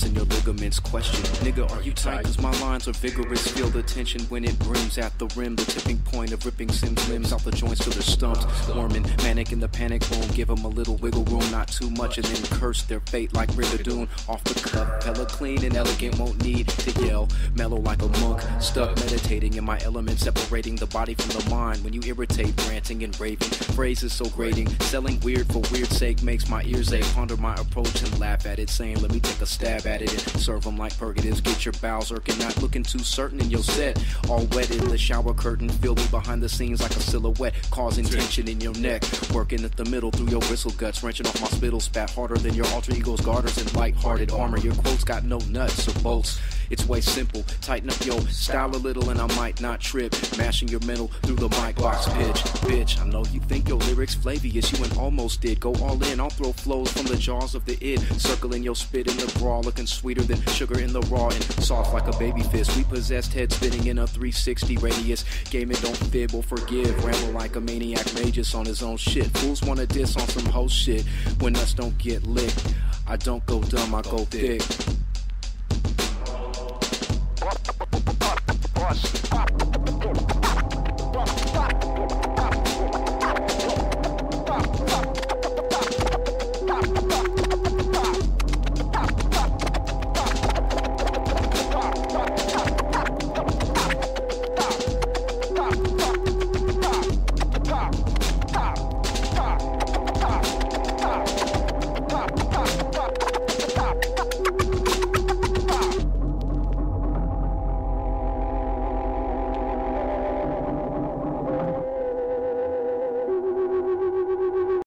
in your ligaments. Question, nigga, are you tight? Cause my lines are vigorous. Feel the tension when it brims at the rim. The tipping point of ripping Sims limbs out the joints till they're stumped. Warming, manic in the panic room. Give them a little wiggle room, not too much, and then curse their fate like Rigadoon. Off the cuff, hella clean and elegant, won't need to yell. Mellow like a monk, stuck meditating in my element, separating the body from the mind. When you irritate, ranting and raving, phrases so grating. Selling weird for weird sake makes my ears ache. Ponder my approach and laugh at it, saying, Let me take a stab at it and serve them like purgatives. Get your bowels irking, not looking too certain in your set. All wet in the shower curtain, feel me behind the scenes like a silhouette, causing tension in your neck. Working at the middle through your whistle guts, wrenching off my spittle spat harder than your alter ego's garters and light-hearted armor. Your quotes got no nuts or bolts. It's way simple. Tighten up your style a little and I might not trip. Mashing your mental through the mic box pitch. Bitch, I know you think your lyrics flavious. You and almost did. Go all in. I'll throw flows from the jaws of the id. Circling your spit in the bra. Looking sweeter than sugar in the raw and soft like a baby fist. We possessed head spinning in a 360 radius. Game it don't fib or forgive. Ramble like a maniac magus on his own shit. Fools wanna diss on some whole shit. When us don't get licked. I don't go dumb, I go thick. us.